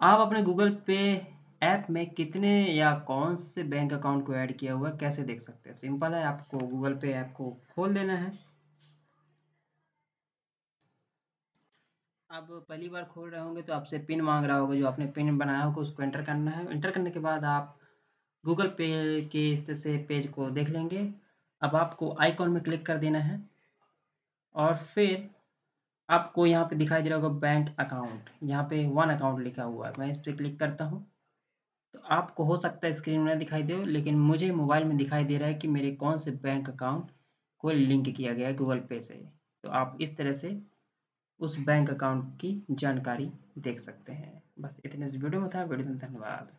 आप अपने गूगल पे ऐप में कितने या कौन से बैंक अकाउंट को ऐड किया हुआ है, कैसे देख सकते हैं? सिंपल है, आपको गूगल पे ऐप को खोल देना है। अब पहली बार खोल रहे होंगे तो आपसे पिन मांग रहा होगा, जो आपने पिन बनाया होगा, उसको एंटर करना है। एंटर करने के बाद आप गूगल पे के इस तरह से पेज को देख लेंगे। अब आपको आइकॉन में क्लिक कर देना है और फिर आपको यहाँ पे दिखाई दे रहा होगा बैंक अकाउंट यहाँ पे वन अकाउंट लिखा हुआ है। मैं इस पर क्लिक करता हूँ। तो आपको हो सकता है स्क्रीन में दिखाई दे, लेकिन मुझे मोबाइल में दिखाई दे रहा है कि मेरे कौन से बैंक अकाउंट को लिंक किया गया है गूगल पे से। तो आप इस तरह से उस बैंक अकाउंट की जानकारी देख सकते हैं। बस इतने से वीडियो में था। वीडियो में धन्यवाद।